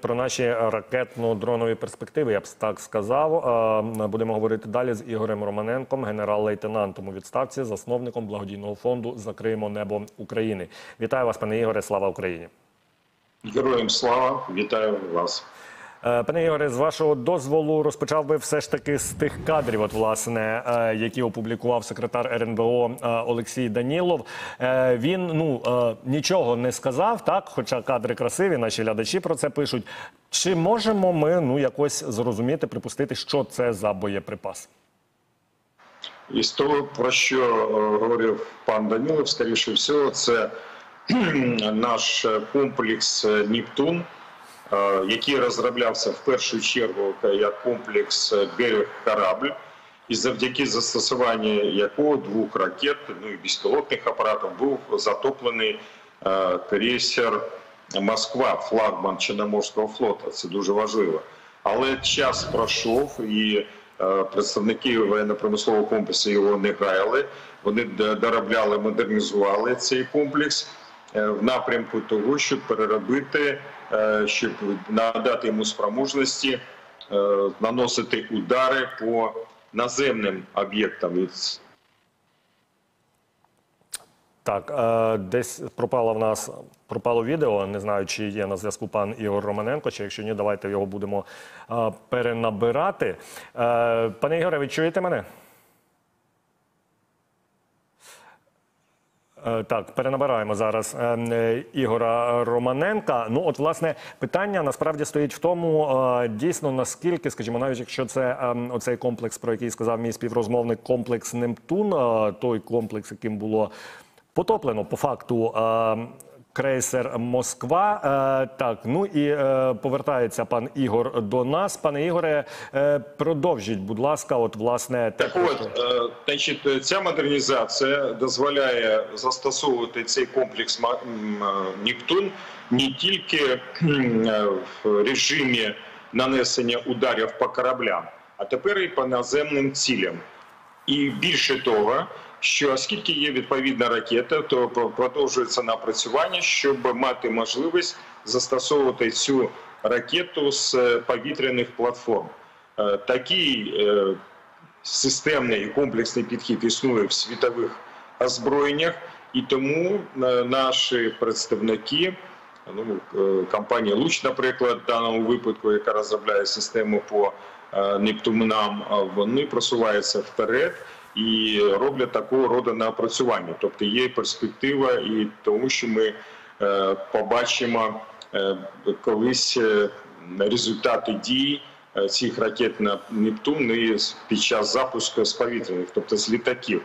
Про наші ракетно-дронові перспективи, я б так сказав. Е, Будемо говорити далі з Ігорем Романенком, генерал-лейтенантом у відставці, засновником благодійного фонду Закриємо небо України. Вітаю вас, пане Ігоре. Слава Україні. Героям слава, вітаю вас. Е, Пане Ігоре, з вашого дозволу розпочав би все ж таки з тих кадрів, от власне, е, які опублікував секретар РНБО е, Олексій Данілов. Він ну нічого не сказав, так, хоча кадри красиві, наші глядачі про це пишуть. Чи можемо ми ну якось зрозуміти, припустити, що це за боєприпас? І з того, про що говорив пан Данілов, скоріше всього, це наш комплекс Нептун, е, який розроблявся в першу чергу як комплекс берег-корабль, і завдяки застосуванню якого двох ракет, ну і безпілотних апаратів, був затоплений е, крейсер Москва, флагман Чорноморського флоту. Це дуже важливо. Але час пройшов і е, представники воєнно-промислового комплексу його не гаяли. Вони доробляли, модернізували цей комплекс е, в напрямку того, щоб переробити, е, щоб надати йому спроможності е, наносити удари по наземним об'єктам. Так, е, десь пропало в нас пропало відео. Не знаю, чи є на зв'язку пан Ігор Романенко, чи якщо ні, давайте його будемо е, перенабирати. Е, Пане Ігоре, ви чуєте мене? Так, перенабираємо зараз е, е, Ігора Романенка. Ну, от, власне, питання насправді стоїть в тому, е, дійсно, наскільки, скажімо, навіть якщо це е, оцей комплекс, про який сказав мій співрозмовник, комплекс Немптун, е, той комплекс, яким було потоплено по факту. Крейсер Москва. Е, так, ну і е, повертається пан Ігор до нас. Пане Ігоре, е, продовжіть, будь ласка, от власне те, Так от, е, значить, ця модернізація дозволяє застосовувати цей комплекс Нептун не тільки в режимі нанесення ударів по кораблям, а тепер і по наземним цілям. І більше того, що оскільки є відповідна ракета, то продовжується напрацювання, щоб мати можливість застосовувати цю ракету з е, повітряних платформ. Е, Такий е, системний і комплексний підхід існує в світових озброєннях, і тому наші представники. Ну, компанія Луч, наприклад, в даному випадку, яка розробляє систему по Нептунам, вони просуваються вперед і роблять такого роду напрацювання. Тобто є перспектива і тому, що ми е, побачимо е, колись е, результати дій цих ракет на Нептун під час запуску з повітряних, тобто з літаків.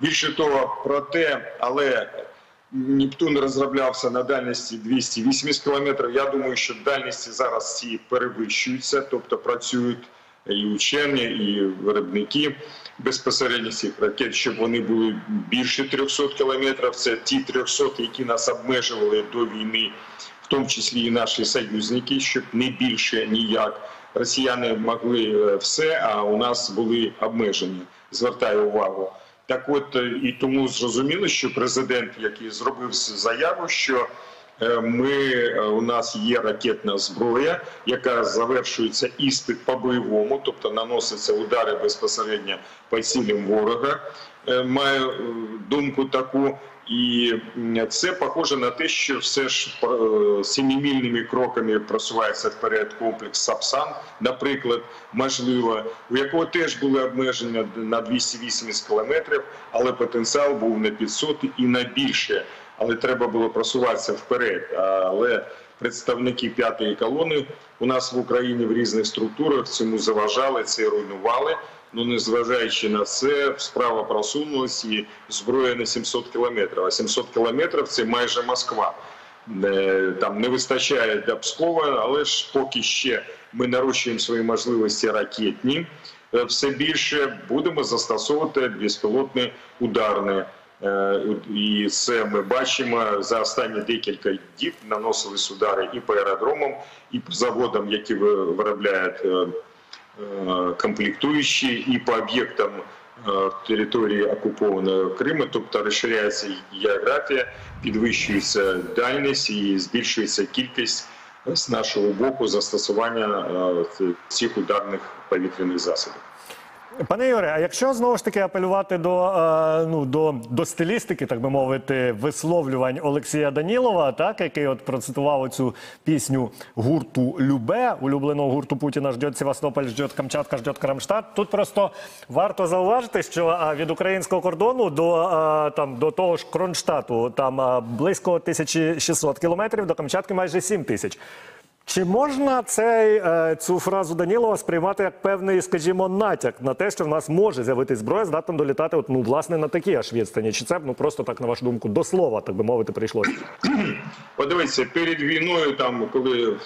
Більше того, про те, але Нептун розроблявся на дальності 280 кілометрів. Я думаю, що дальності зараз ці перевищуються, тобто працюють і учені, і виробники безпосередньо цих ракет, щоб вони були більше 300 кілометрів. Це ті 300, які нас обмежували до війни, в тому числі і наші союзники, щоб не більше ніяк. Росіяни могли е, все, а у нас були обмежені. Звертаю увагу. Так от е, і тому зрозуміло, що президент, який зробив заяву, що ми е, у нас є ракетна зброя, яка завершується іспит по бойовому, тобто наносяться удари безпосередньо по цілям ворога. Е, Маю е, думку таку. І це похоже на те, що все ж е, семимільними кроками просувається вперед комплекс Сапсан, наприклад, можливо, у якого теж були обмеження на 280 кілометрів, але потенціал був на 500 і на більше. Але треба було просуватися вперед. Але представники п'ятої колони у нас в Україні в різних структурах цьому заважали, це руйнували. Ну, незважаючи на це, справа просунулась і зброя на 700 кілометрів. А 700 кілометрів це майже Москва. Е, Там не вистачає для Пскова, але ж поки ще ми нарощуємо свої можливості ракетні, е, все більше будемо застосовувати безпілотне ударне. Е, І це ми бачимо за останні декілька діб наносились удари і по аеродромам, і по заводам, які виробляють е, е, комплектуючі, і по об'єктам території окупованого Криму, тобто розширяється географія, підвищується дальність і збільшується кількість з нашого боку застосування цих ударних повітряних засобів. Пане Ігоре, а якщо знову ж таки апелювати до, е, ну, до, до стилістики, так би мовити, висловлювань Олексія Данілова, так, який от процитував цю пісню гурту Любе, улюбленого гурту Путіна ждет Севастополь, ждет Камчатка, ждет Кронштадт. Тут просто варто зауважити, що від українського кордону до, а, там, до того ж Кронштадту там а, близько 1600 кілометрів, до Камчатки майже 7 тисяч. Чи можна цей, е, цю фразу Данілова сприймати як певний, скажімо, натяк на те, що в нас може з'явитись зброя, здатна долітати, от, ну, власне, на такі аж відстані? Чи це ну, просто так, на вашу думку, до слова, так би мовити, прийшлося? Подивіться, перед війною, там, коли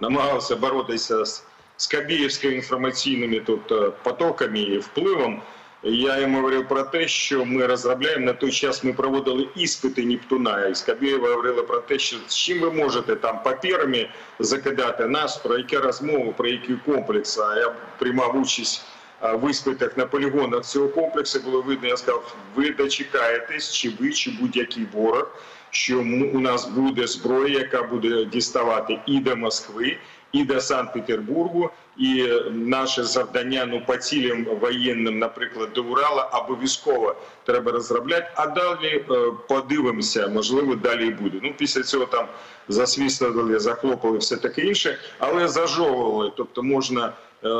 намагався боротися з, Кабіївськими інформаційними тут е, потоками і впливом, я йому говорив про те, що ми розробляємо на той час. Ми проводили іспити Нептуна. І з говорила про те, що з чим ви можете там папірами закидати нас, про які розмови, про які комплекси. А я приймав участь в іспитах на полігонах цього комплексу. Було видно, я сказав, ви дочекаєтесь, чи ви, чи будь-який ворог, що у нас буде зброя, яка буде діставати і до Москви, і до Санкт-Петербургу, і е, наше завдання ну по цілям воєнним, наприклад, до Урала, обов'язково треба розробляти. А далі е, подивимося, можливо, далі і буде. Ну після цього там засвістували, захлопали все таке інше, але зажовували. Тобто можна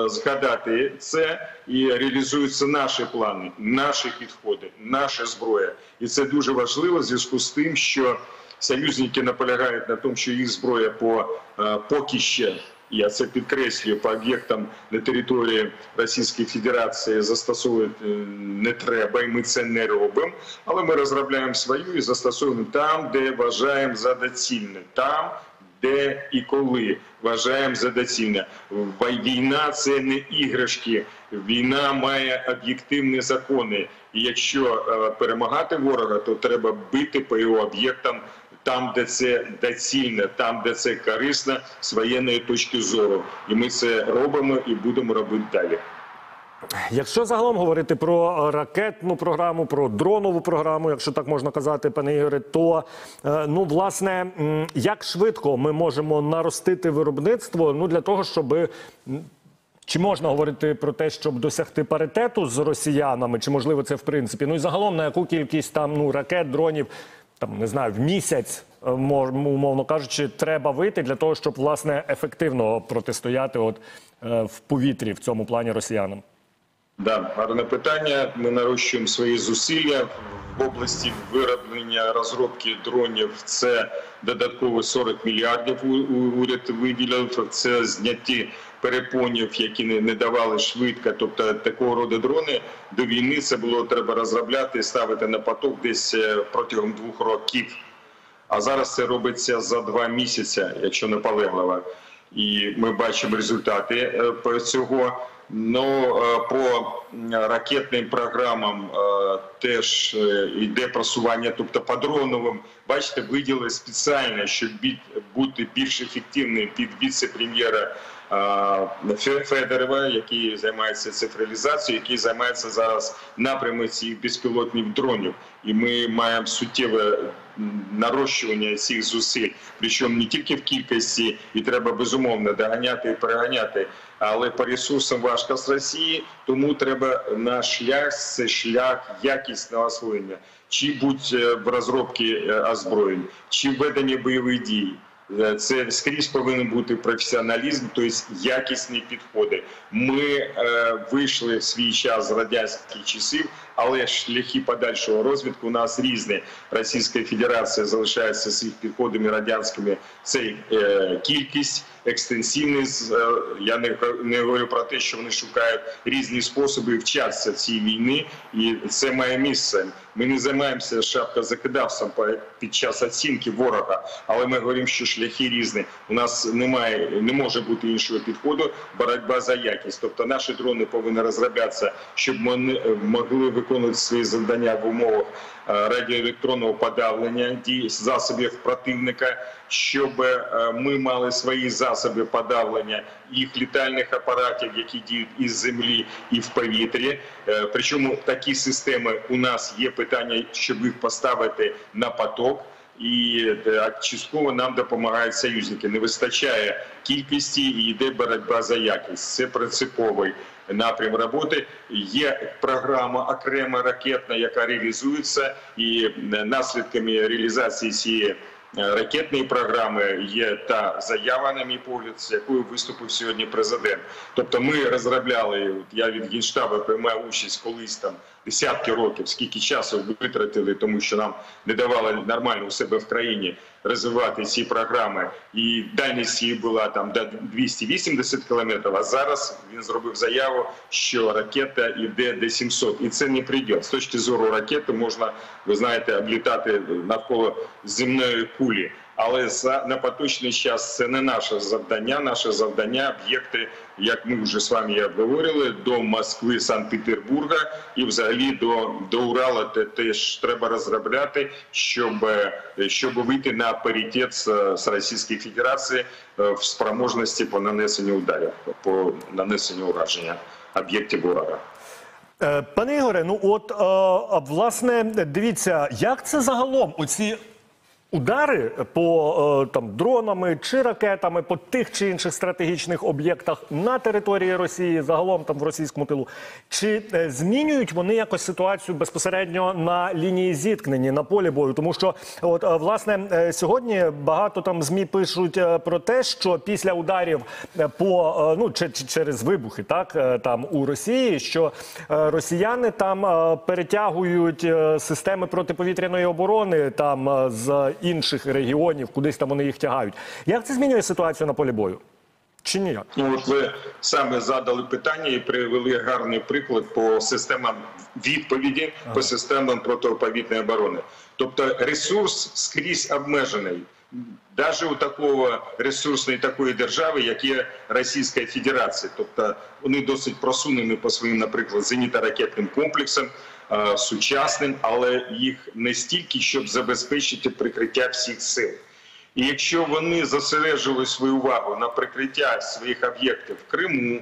згадати це і реалізуються наші плани, наші підходи, наша зброя, і це дуже важливо в зв'язку з тим, що союзники наполягають на тому, що їх зброя по е, поки ще. Я це підкреслюю по об'єктам на території Російської Федерації застосовувати е, не треба, і ми це не робимо. Але ми розробляємо свою і застосовуємо там, де вважаємо за доцільне, там, де і коли вважаємо за доцільне. Війна це не іграшки. Війна має об'єктивні закони. І якщо е, перемагати ворога, то треба бити по його об'єктам там, де це доцільне, там, де це корисно з воєнної точки зору. І ми це робимо і будемо робити далі. Якщо загалом говорити про е, ракетну програму, про дронову програму, якщо так можна казати, пане Ігоре, то е, ну власне як швидко ми можемо наростити виробництво ну для того, щоб чи можна говорити про те, щоб досягти паритету з росіянами, чи можливо це в принципі? Ну і загалом на яку кількість там ну ракет, дронів, там не знаю, в місяць, е, умовно кажучи, треба вийти для того, щоб власне ефективно протистояти от в повітрі в цьому плані росіянам? Да, гарне питання. Ми нарощуємо свої зусилля в області вироблення розробки дронів. Це додатково 40 мільярдів уряд виділив. Це зняті перепонів, які не, не давали швидко. Тобто такого роду дрони до війни це було треба розробляти і ставити на поток десь е, протягом двох років. А зараз це робиться за два місяці, якщо наполегливо. І ми бачимо результати е, цього. Ну е, по ракетним програмам е, теж е, йде просування, тобто по дроновим. Бачите, виділили спеціально, щоб бути більш ефективним під віце-прем'єра Фе- Федорова, який займається цифралізацією, який займається зараз напрямом цих безпілотних дронів. І ми маємо суттєве нарощування цих зусиль, причому не тільки в кількості, і треба безумовно доганяти і переганяти, але по ресурсам важко з Росії, тому треба наш шлях це шлях якісного освоєння, чи будь е, в розробці е, озброєнь, чи в веденні бойових дій. Е, Це скрізь повинен бути професіоналізм, тобто якісні підходи. Ми е, вийшли в свій час з радянських часів, але шляхи подальшого розвитку у нас різні. Російська Федерація залишається своїх підходами радянськими. Це е, кількість, екстенсивність. Е, я не, не говорю про те, що вони шукають різні способи вчатися цій війни, і це має місце. Ми не займаємося шапкозакидавством по- під час оцінки ворога, але ми говоримо, що шляхи різні. У нас немає, не може бути іншого підходу. Боротьба за якість. Тобто наші дрони повинні розроблятися, щоб вони могли виконувати свої завдання в умовах е, радіоелектронного подавлення дій засобів противника, щоб е, ми мали свої засоби подавлення їх літальних апаратів, які діють із землі і в повітрі. Е, Причому такі системи у нас є питання, щоб їх поставити на поток. і частково нам допомагають союзники. Не вистачає кількості і йде боротьба за якість. Це принциповий напрям роботи. Є програма окрема ракетна, яка реалізується, і наслідками реалізації цієї. е, Ракетної програми є та заява, на мій погляд, з якою виступив сьогодні президент. Тобто, ми розробляли. Я від генштабу приймав участь колись там десятки років, скільки часу витратили, тому що нам не давали нормально у себе в країні розвивати ці програми. І дальність її була там до 280 кілометрів. А зараз він зробив заяву, що ракета йде до 700. і це не прийде. З точки зору ракети можна, ви знаєте, облітати навколо земної кулі. Але за на поточний час це не наше завдання. Наше завдання об'єкти, як ми вже з вами обговорили, до Москви, Санкт-Петербурга і взагалі до, до Урала те- теж треба розробляти, щоб, е, щоб вийти на паритет з, з Російською Федерацією е, в спроможності по нанесенню ударів, по нанесенню ураження об'єктів ворога. Е, Пане Ігоре, ну от власне, дивіться, як це загалом оці удари по е, там дронами чи ракетами по тих чи інших стратегічних об'єктах на території Росії, загалом там в російському тилу, чи е, змінюють вони якось ситуацію безпосередньо на лінії зіткнення на полі бою? Тому що от е, власне сьогодні багато там змі пишуть про те, що після ударів по ну чи, чи через вибухи, так там у Росії, що росіяни там перетягують системи протиповітряної оборони там з інших регіонів, кудись там вони їх тягають. Як це змінює ситуацію на полі бою? Чи ніяк? Ну, от ви саме задали питання і привели гарний приклад по системам відповіді, по системам протиповітряної оборони. Тобто ресурс скрізь обмежений. Навіть у такого ресурсної такої держави, як є Російська Федерація, тобто вони досить просунені по своїм, наприклад, зенітно-ракетним комплексам, сучасним, але їх не стільки, щоб забезпечити прикриття всіх сил. І якщо вони зосереджували свою увагу на прикриття своїх об'єктів в Криму,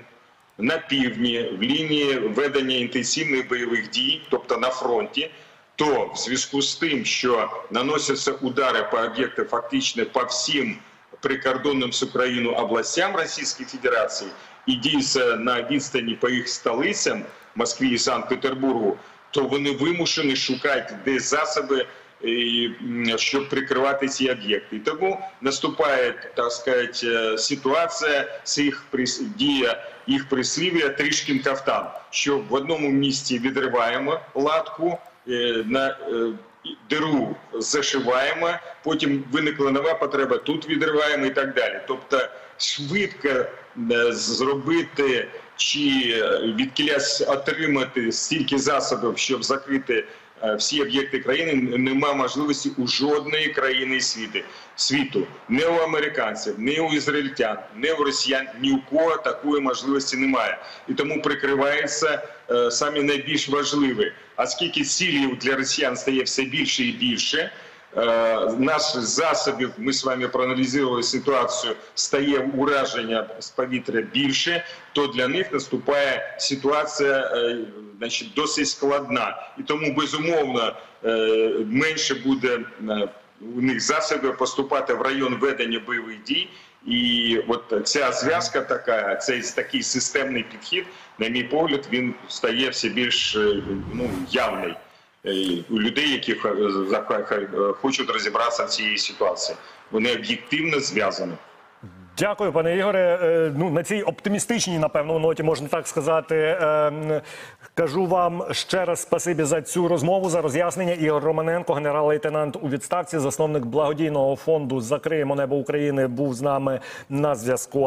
на півдні, в лінії ведення інтенсивних бойових дій, тобто на фронті, то в зв'язку з тим, що наносяться удари по об'єктам фактично по всім прикордонним з Україною областям Російської Федерації і діється на відстані по їх столицям Москві і Санкт-Петербургу, то вони вимушені шукати десь засоби щоб прикривати ці об'єкти. І тому наступає, так сказати, е, ситуація з їх дія їх прислів'я трішкін кафтан, що в одному місці відриваємо латку, е, на е, диру зашиваємо, потім виникла нова потреба, тут відриваємо і так далі. Тобто швидко зробити чи е, відкілясь отримати стільки засобів, щоб закрити е, всі об'єкти країни, нема можливості у жодної країни світу. Світу не у американців, не у ізраїльтян, не у росіян, ні у кого такої можливості немає, і тому прикривається е, самі найбільш важливі. А скільки цілів для росіян стає все більше і більше. Е, Наших засобів ми з вами проаналізували ситуацію. Стає ураження з повітря більше, то для них наступає ситуація, е, значить, досить складна, і тому безумовно е, менше буде у них засобів поступати в район ведення бойових дій. І от ця зв'язка така, цей такий системний підхід, на мій погляд, він стає все більш ну явний людей, які х- хочуть розібратися в цій ситуації. Вони об'єктивно зв'язані. Дякую, пане Ігоре. Е, Ну на цій оптимістичній, напевно, ноті можна так сказати. е, Кажу вам ще раз спасибі за цю розмову, за роз'яснення. Ігор Романенко, генерал-лейтенант у відставці, засновник благодійного фонду Закриємо небо України, був з нами на зв'язку.